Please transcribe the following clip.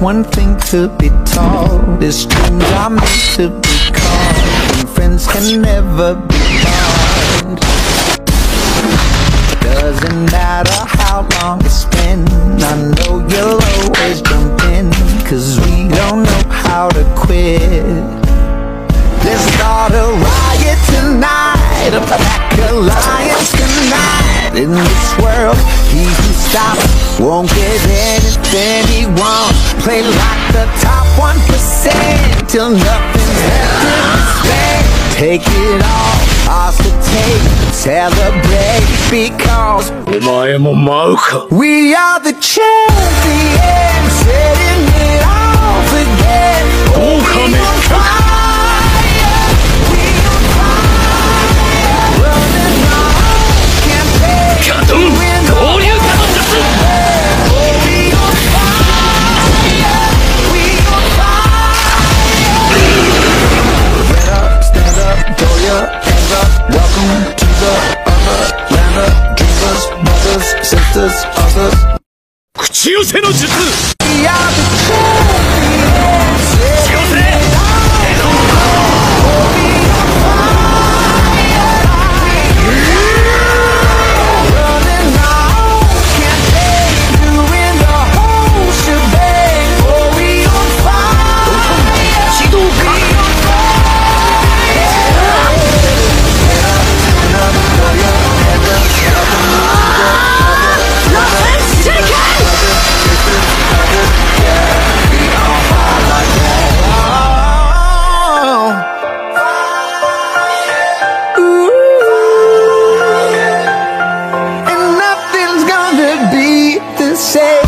One thing to be told. This dreams are meant to be called. And friends can never be found. Doesn't matter how long it's been. I know you'll always jump in. Cause we don't know how to quit. Let's start a riot tonight. A black alliance tonight. In this world, he stop. Won't give anything he wants. Play like the top 1% Till nothing's left to respect Take it all, ostrate, celebrate Because We are the champions, setting it all for 口寄せの術 be